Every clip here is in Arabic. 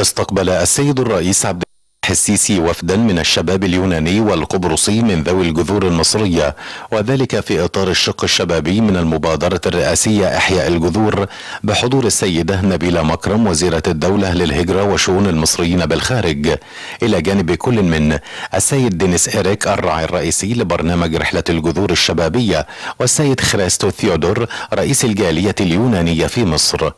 استقبل السيد الرئيس عبد السيسي وفدا من الشباب اليوناني والقبرصي من ذوي الجذور المصرية وذلك في إطار الشق الشبابي من المبادرة الرئاسية إحياء الجذور بحضور السيدة نبيلة مكرم وزيرة الدولة للهجرة وشؤون المصريين بالخارج. إلى جانب كل من السيد دينيس إريك الراعي الرئيسي لبرنامج رحلة الجذور الشبابية والسيد خريستو ثيودور رئيس الجالية اليونانية في مصر.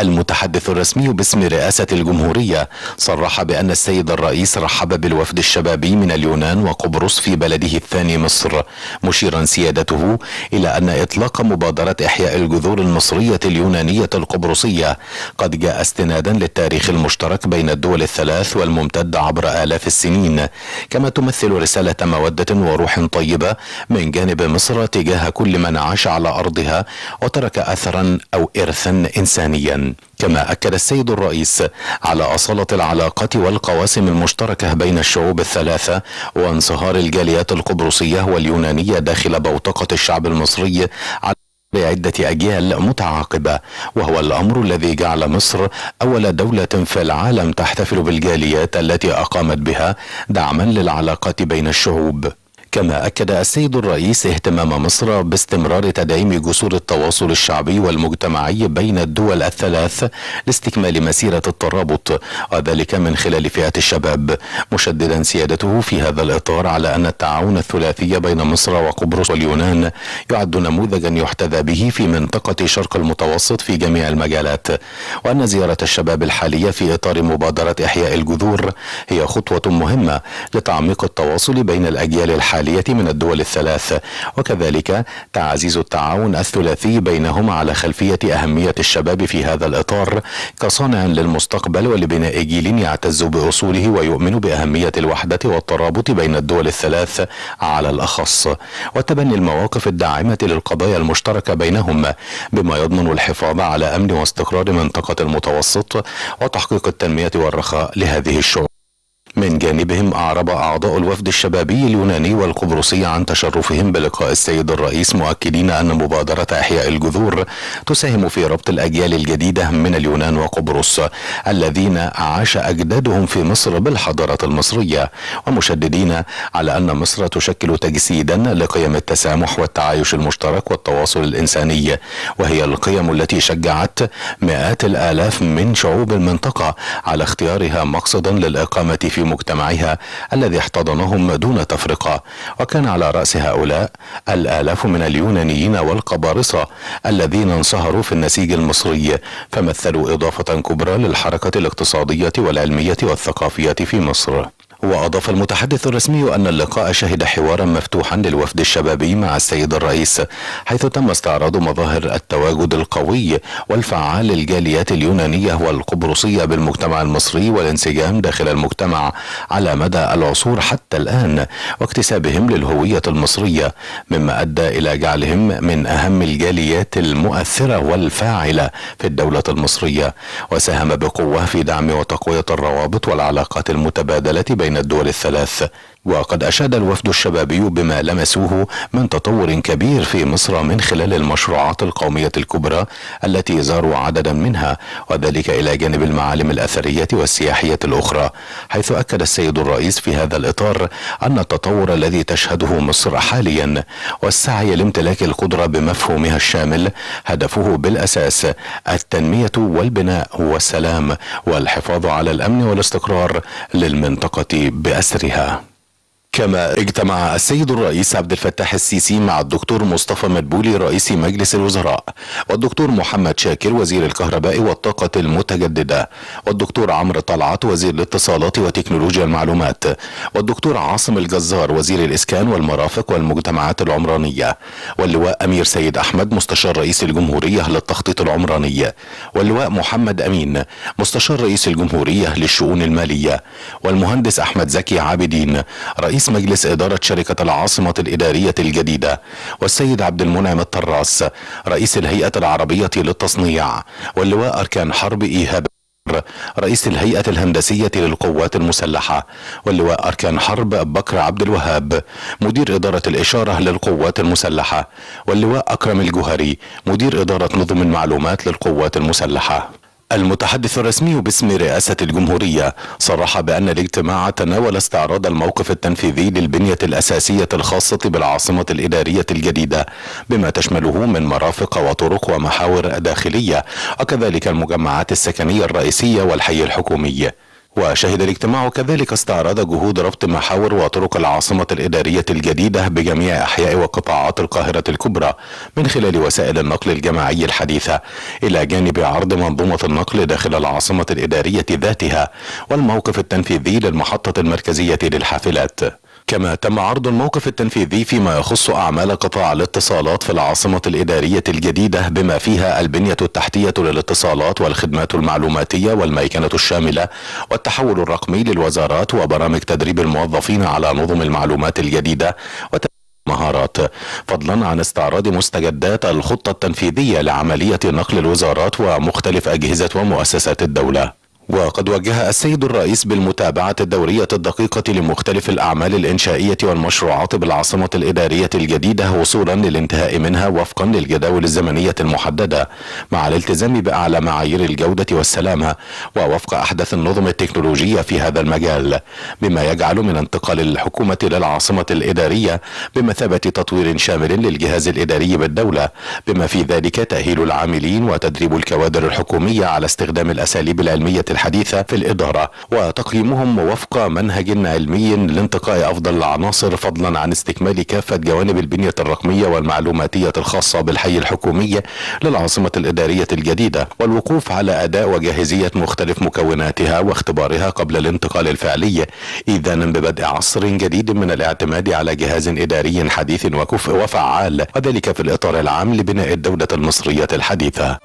المتحدث الرسمي باسم رئاسة الجمهورية صرح بأن السيد الرئيس رحب بالوفد الشبابي من اليونان وقبرص في بلده الثاني مصر مشيرا سيادته إلى أن إطلاق مبادرة إحياء الجذور المصرية اليونانية القبرصية قد جاء استنادا للتاريخ المشترك بين الدول الثلاث والممتد عبر آلاف السنين كما تمثل رسالة مودة وروح طيبة من جانب مصر تجاه كل من عاش على أرضها وترك أثرا أو إرثا إنسانيا. كما أكد السيد الرئيس على أصالة العلاقات والقواسم المشتركة بين الشعوب الثلاثة وانصهار الجاليات القبرصية واليونانية داخل بوتقة الشعب المصري على لعدة أجيال متعاقبة وهو الأمر الذي جعل مصر أول دولة في العالم تحتفل بالجاليات التي أقامت بها دعما للعلاقات بين الشعوب. كما أكد السيد الرئيس اهتمام مصر باستمرار تدعيم جسور التواصل الشعبي والمجتمعي بين الدول الثلاث لاستكمال مسيرة الترابط وذلك من خلال فئة الشباب. مشددا سيادته في هذا الإطار على أن التعاون الثلاثي بين مصر وقبرص واليونان يعد نموذجا يحتذى به في منطقة شرق المتوسط في جميع المجالات. وأن زيارة الشباب الحالية في إطار مبادرة إحياء الجذور هي خطوة مهمة لتعميق التواصل بين الأجيال الحالية الحالية من الدول الثلاث. وكذلك تعزيز التعاون الثلاثي بينهما على خلفية أهمية الشباب في هذا الإطار كصانع للمستقبل ولبناء جيل يعتز بأصوله ويؤمن بأهمية الوحدة والترابط بين الدول الثلاث على الأخص. وتبني المواقف الداعمة للقضايا المشتركة بينهم بما يضمن الحفاظ على أمن واستقرار منطقة المتوسط وتحقيق التنمية والرخاء لهذه الشعوب. من جانبهم أعرب أعضاء الوفد الشبابي اليوناني والقبرصي عن تشرفهم بلقاء السيد الرئيس مؤكدين أن مبادرة إحياء الجذور تساهم في ربط الأجيال الجديدة من اليونان وقبرص الذين عاش أجدادهم في مصر بالحضارة المصرية ومشددين على أن مصر تشكل تجسيدا لقيم التسامح والتعايش المشترك والتواصل الإنساني وهي القيم التي شجعت مئات الآلاف من شعوب المنطقة على اختيارها مقصدا للإقامة في مجتمعها الذي احتضنهم دون تفرقة وكان على رأس هؤلاء الآلاف من اليونانيين والقبارصة الذين انصهروا في النسيج المصري فمثلوا إضافة كبرى للحركة الاقتصادية والعلمية والثقافية في مصر. وأضاف المتحدث الرسمي أن اللقاء شهد حوارا مفتوحا للوفد الشبابي مع السيد الرئيس حيث تم استعراض مظاهر التواجد القوي والفعال للجاليات اليونانية والقبرصية بالمجتمع المصري والانسجام داخل المجتمع على مدى العصور حتى الآن واكتسابهم للهوية المصرية مما أدى إلى جعلهم من أهم الجاليات المؤثرة والفاعلة في الدولة المصرية. وساهم بقوة في دعم وتقوية الروابط والعلاقات المتبادلة بين بين الدول الثلاث وقد أشاد الوفد الشبابي بما لمسوه من تطور كبير في مصر من خلال المشروعات القومية الكبرى التي زاروا عددا منها وذلك إلى جانب المعالم الأثرية والسياحية الأخرى حيث أكد السيد الرئيس في هذا الإطار أن التطور الذي تشهده مصر حاليا والسعي لامتلاك القدرة بمفهومها الشامل هدفه بالأساس التنمية والبناء والسلام والحفاظ على الأمن والاستقرار للمنطقة بأسرها. كما اجتمع السيد الرئيس عبد الفتاح السيسي مع الدكتور مصطفى مدبولي رئيس مجلس الوزراء والدكتور محمد شاكر وزير الكهرباء والطاقة المتجددة والدكتور عمرو طلعت وزير الاتصالات وتكنولوجيا المعلومات والدكتور عاصم الجزار وزير الإسكان والمرافق والمجتمعات العمرانية واللواء أمير سيد أحمد مستشار رئيس الجمهورية للتخطيط العمراني واللواء محمد أمين مستشار رئيس الجمهورية للشؤون المالية والمهندس أحمد زكي عابدين رئيس مجلس إدارة شركة العاصمة الإدارية الجديدة والسيد عبد المنعم الطراس رئيس الهيئة العربية للتصنيع واللواء أركان حرب إيهاب رئيس الهيئة الهندسية للقوات المسلحة واللواء أركان حرب بكر عبد الوهاب مدير إدارة الإشارة للقوات المسلحة واللواء أكرم الجوهري مدير إدارة نظم المعلومات للقوات المسلحة. المتحدث الرسمي باسم رئاسة الجمهورية صرح بأن الاجتماع تناول استعراض الموقف التنفيذي للبنية الأساسية الخاصة بالعاصمة الإدارية الجديدة بما تشمله من مرافق وطرق ومحاور داخلية وكذلك المجمعات السكنية الرئيسية والحي الحكومي. وشهد الاجتماع كذلك استعراض جهود ربط محاور وطرق العاصمة الإدارية الجديدة بجميع أحياء وقطاعات القاهرة الكبرى من خلال وسائل النقل الجماعي الحديثة إلى جانب عرض منظومة النقل داخل العاصمة الإدارية ذاتها والموقف التنفيذي للمحطة المركزية للحافلات. كما تم عرض الموقف التنفيذي فيما يخص أعمال قطاع الاتصالات في العاصمة الإدارية الجديدة بما فيها البنية التحتية للاتصالات والخدمات المعلوماتية والميكنة الشاملة والتحول الرقمي للوزارات وبرامج تدريب الموظفين على نظم المعلومات الجديدة مهارات فضلا عن استعراض مستجدات الخطة التنفيذية لعملية نقل الوزارات ومختلف أجهزة ومؤسسات الدولة. وقد وجه السيد الرئيس بالمتابعة الدورية الدقيقة لمختلف الأعمال الإنشائية والمشروعات بالعاصمة الإدارية الجديدة وصولا للانتهاء منها وفقا للجداول الزمنية المحددة مع الالتزام بأعلى معايير الجودة والسلامة ووفق أحدث النظم التكنولوجية في هذا المجال بما يجعل من انتقال الحكومة للعاصمة الإدارية بمثابة تطوير شامل للجهاز الإداري بالدولة بما في ذلك تأهيل العاملين وتدريب الكوادر الحكومية على استخدام الأساليب العلمية الحديثة في الإدارة وتقييمهم وفق منهج علمي لانتقاء أفضل العناصر فضلا عن استكمال كافة جوانب البنية الرقمية والمعلوماتية الخاصة بالحي الحكومي للعاصمة الإدارية الجديدة والوقوف على أداء وجاهزية مختلف مكوناتها واختبارها قبل الانتقال الفعلي. إذانا ببدء عصر جديد من الاعتماد على جهاز إداري حديث وكفء وفعال وذلك في الإطار العام لبناء الدولة المصرية الحديثة.